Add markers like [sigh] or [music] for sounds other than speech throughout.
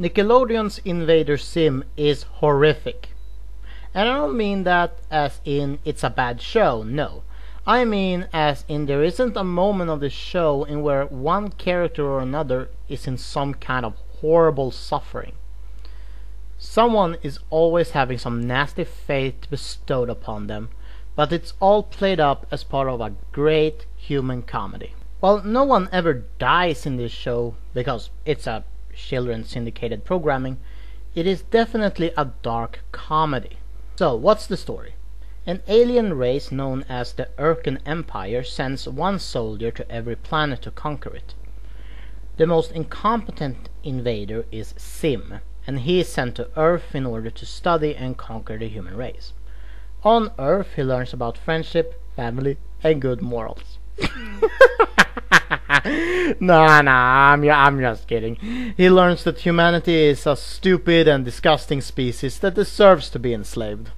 Nickelodeon's Invader Zim is horrific. And I don't mean that as in it's a bad show, no. I mean as in there isn't a moment of the show in where one character or another is in some kind of horrible suffering. Someone is always having some nasty fate bestowed upon them, but it's all played up as part of a great human comedy. Well, no one ever dies in this show because it's a children's syndicated programming, it is definitely a dark comedy. So, what's the story? An alien race known as the Irken Empire sends one soldier to every planet to conquer it. The most incompetent invader is Zim, and he is sent to Earth in order to study and conquer the human race. On Earth, he learns about friendship, family, and good morals. [laughs] [laughs] nah, nah, I'm, I'm just kidding. He learns that humanity is a stupid and disgusting species that deserves to be enslaved.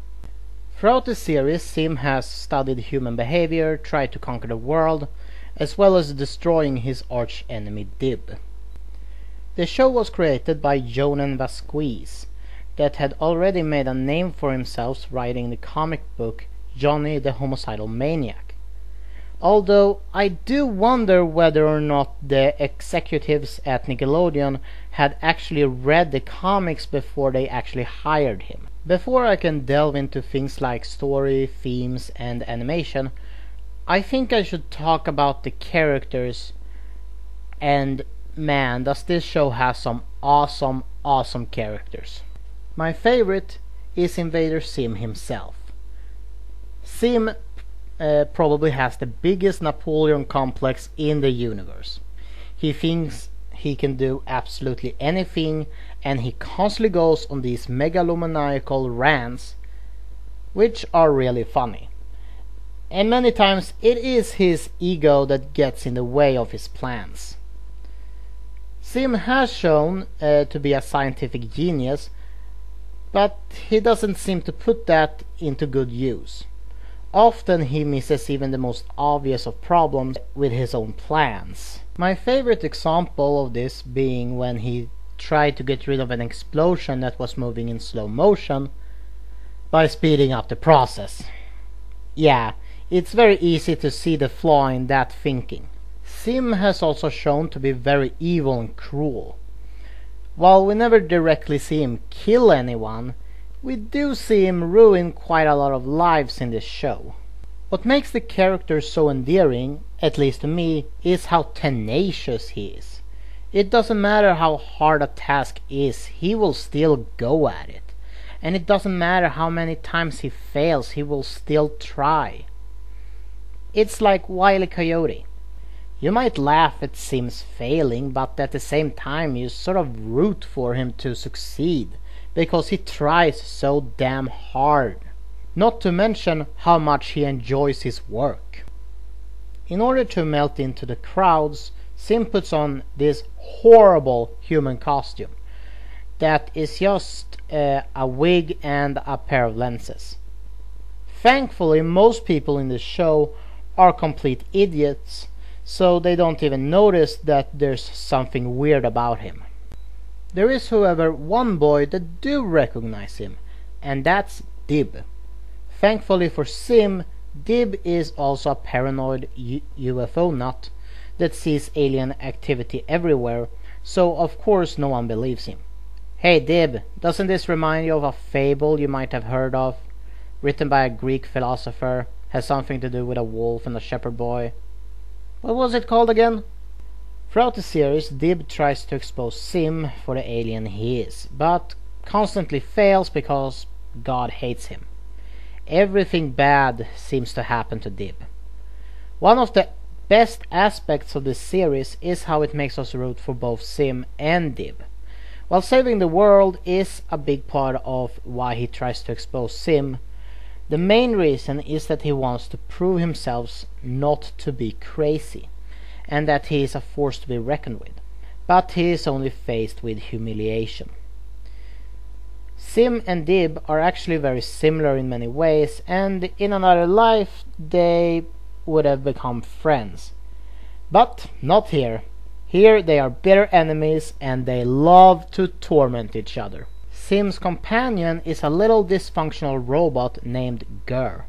Throughout the series, Zim has studied human behavior, tried to conquer the world, as well as destroying his arch enemy Dib. The show was created by Jhonen Vasquez, that had already made a name for himself writing the comic book Johnny the Homicidal Maniac although I do wonder whether or not the executives at Nickelodeon had actually read the comics before they actually hired him. Before I can delve into things like story, themes, and animation, I think I should talk about the characters and man, does this show have some awesome, awesome characters. My favorite is Invader Zim himself. Zim uh, probably has the biggest Napoleon complex in the universe. He thinks he can do absolutely anything, and he constantly goes on these megalomaniacal rants, which are really funny. And many times it is his ego that gets in the way of his plans. Zim has shown uh, to be a scientific genius, but he doesn't seem to put that into good use. Often he misses even the most obvious of problems with his own plans. My favorite example of this being when he tried to get rid of an explosion that was moving in slow motion by speeding up the process. Yeah, it's very easy to see the flaw in that thinking. Zim has also shown to be very evil and cruel. While we never directly see him kill anyone, we do see him ruin quite a lot of lives in this show. What makes the character so endearing, at least to me, is how tenacious he is. It doesn't matter how hard a task is, he will still go at it. And it doesn't matter how many times he fails, he will still try. It's like Wile Coyote. You might laugh at Zim's failing, but at the same time you sort of root for him to succeed because he tries so damn hard. Not to mention how much he enjoys his work. In order to melt into the crowds, Zim puts on this horrible human costume that is just uh, a wig and a pair of lenses. Thankfully, most people in the show are complete idiots, so they don't even notice that there's something weird about him. There is, however, one boy that do recognize him, and that's Dib. Thankfully for Zim, Dib is also a paranoid U UFO nut that sees alien activity everywhere, so of course no one believes him. Hey Dib, doesn't this remind you of a fable you might have heard of, written by a Greek philosopher, has something to do with a wolf and a shepherd boy? What was it called again? Throughout the series, Dib tries to expose Zim for the alien he is, but constantly fails because God hates him. Everything bad seems to happen to Dib. One of the best aspects of this series is how it makes us root for both Zim and Dib. While saving the world is a big part of why he tries to expose Zim, the main reason is that he wants to prove himself not to be crazy and that he is a force to be reckoned with, but he is only faced with humiliation. Zim and Dib are actually very similar in many ways, and in another life they would have become friends. But not here. Here they are bitter enemies and they love to torment each other. Zim's companion is a little dysfunctional robot named GIR.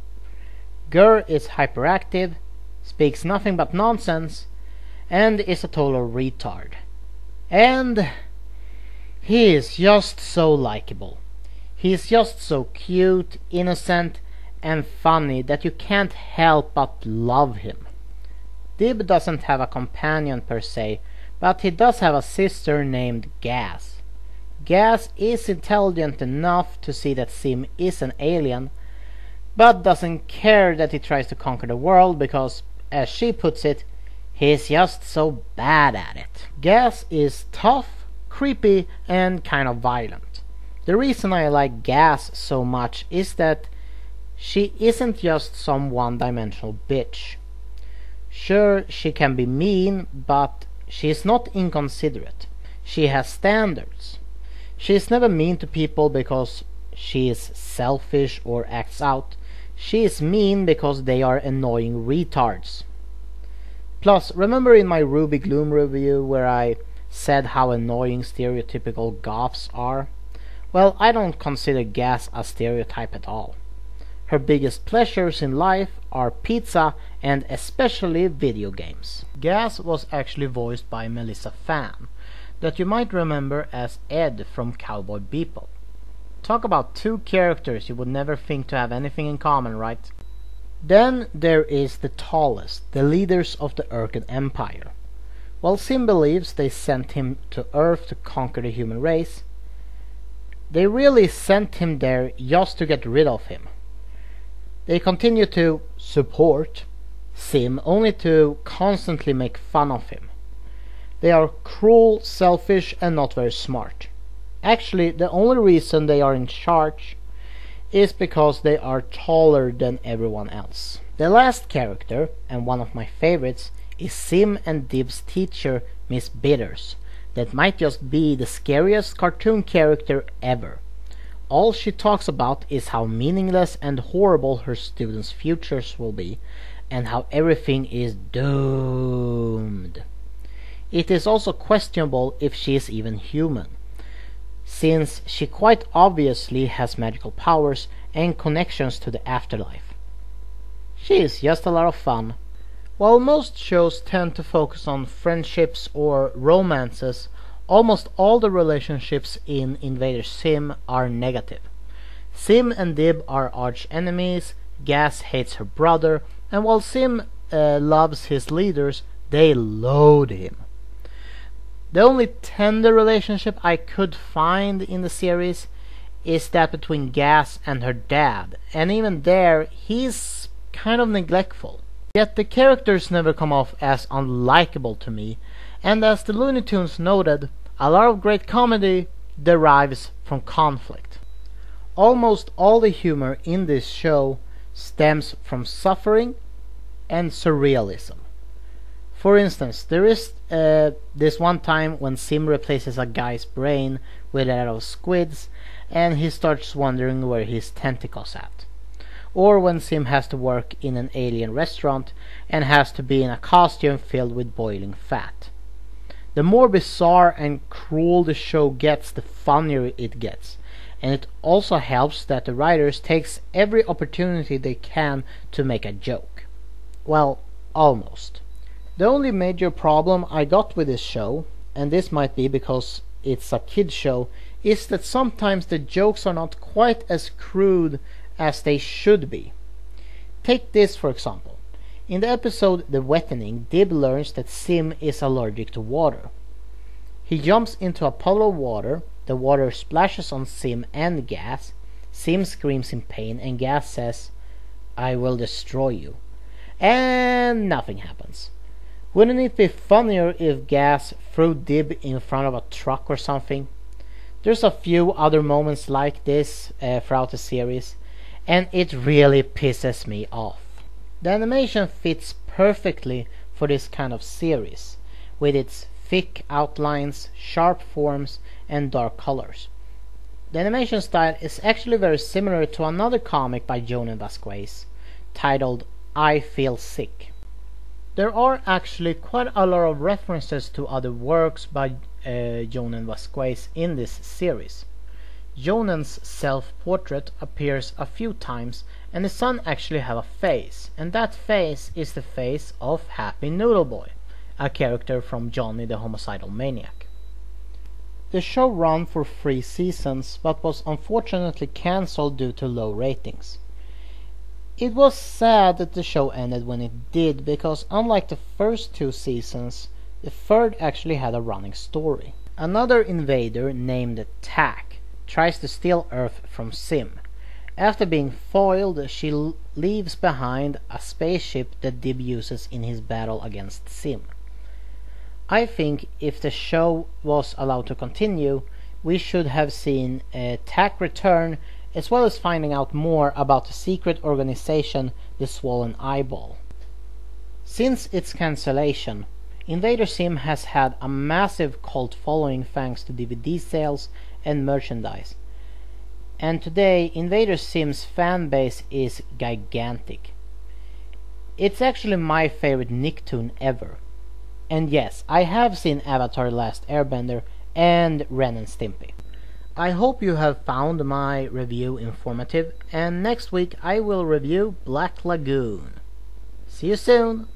GIR is hyperactive, speaks nothing but nonsense, and is a total retard. And he is just so likable. He is just so cute, innocent, and funny that you can't help but love him. Dib doesn't have a companion per se, but he does have a sister named Gaz. Gaz is intelligent enough to see that Zim is an alien, but doesn't care that he tries to conquer the world because, as she puts it, he's just so bad at it. Gaz is tough, creepy, and kind of violent. The reason I like Gaz so much is that she isn't just some one-dimensional bitch. Sure, she can be mean, but she is not inconsiderate. She has standards. She is never mean to people because she is selfish or acts out. She is mean because they are annoying retards. Plus, remember in my Ruby Gloom review where I said how annoying stereotypical goths are? Well, I don't consider Gaz a stereotype at all. Her biggest pleasures in life are pizza and especially video games. Gaz was actually voiced by Melissa Fahn, that you might remember as Ed from Cowboy Bebop. Talk about two characters you would never think to have anything in common, right? Then there is the tallest, the leaders of the Irken Empire. While Zim believes they sent him to Earth to conquer the human race, they really sent him there just to get rid of him. They continue to support Zim only to constantly make fun of him. They are cruel, selfish, and not very smart. Actually, the only reason they are in charge is because they are taller than everyone else. The last character, and one of my favorites, is Zim and Dib's teacher, Miss Bitters. That might just be the scariest cartoon character ever. All she talks about is how meaningless and horrible her students' futures will be, and how everything is doomed. It is also questionable if she is even human, since she quite obviously has magical powers and connections to the afterlife. She is just a lot of fun. While most shows tend to focus on friendships or romances, Almost all the relationships in Invader Zim are negative. Zim and Dib are arch enemies, Gaz hates her brother, and while Zim uh, loves his leaders, they loathe him. The only tender relationship I could find in the series is that between Gaz and her dad, and even there, he's kind of neglectful. Yet the characters never come off as unlikable to me, and as the Looney Tunes noted, a lot of great comedy derives from conflict. Almost all the humor in this show stems from suffering and surrealism. For instance, there is uh, this one time when Zim replaces a guy's brain with lot of squids and he starts wondering where his tentacles at. Or when Zim has to work in an alien restaurant and has to be in a costume filled with boiling fat. The more bizarre and cruel the show gets, the funnier it gets. And it also helps that the writers takes every opportunity they can to make a joke. Well, almost. The only major problem I got with this show, and this might be because it's a kid show, is that sometimes the jokes are not quite as crude as they should be. Take this for example. In the episode The Wettening, Dib learns that Zim is allergic to water. He jumps into a puddle of water, the water splashes on Zim and Gaz. Zim screams in pain, and Gaz says, I will destroy you. And nothing happens. Wouldn't it be funnier if Gaz threw Dib in front of a truck or something? There's a few other moments like this uh, throughout the series, and it really pisses me off. The animation fits perfectly for this kind of series, with its thick outlines, sharp forms, and dark colors. The animation style is actually very similar to another comic by Jhonen Vasquez, titled I Feel Sick. There are actually quite a lot of references to other works by uh, Jhonen Vasquez in this series. Jhonen's self-portrait appears a few times and the sun actually have a face, and that face is the face of Happy Noodle Boy, a character from Johnny the Homicidal Maniac. The show ran for three seasons, but was unfortunately cancelled due to low ratings. It was sad that the show ended when it did, because unlike the first two seasons, the third actually had a running story. Another invader named Tak tries to steal Earth from Zim. After being foiled, she leaves behind a spaceship that Dib uses in his battle against Zim. I think if the show was allowed to continue, we should have seen uh, a Tak return as well as finding out more about the secret organization the Swollen Eyeball. Since its cancellation, Invader Zim has had a massive cult following thanks to DVD sales and merchandise. And today, Invader Zim's fan base is gigantic. It's actually my favorite Nicktoon ever. And yes, I have seen Avatar Last Airbender and Ren and Stimpy. I hope you have found my review informative, and next week I will review Black Lagoon. See you soon!